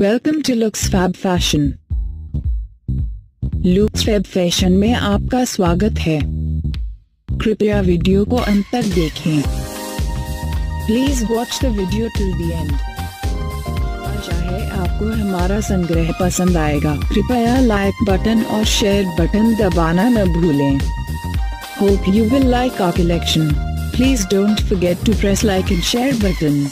Welcome to looks fab fashion looks fab fashion में आपका स्वागत है। कृपया वीडियो को अंत तक देखें। Please watch the video till the end आशा है आपको हमारा संग्रह पसंद आएगा, कृपया लाइक बटन और शेयर बटन दबाना न भूलें। Hope you will like our collection please don't forget to press like and share button